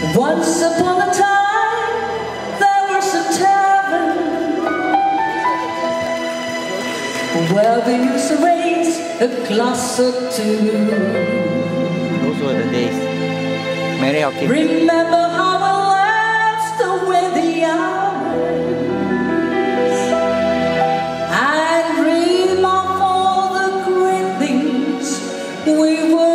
Once upon a time, there was a tavern where they used to raise a glass or two. Those were the days. Mary Hawkins. Remember how I laughed away the hours I dream of all the great things we were.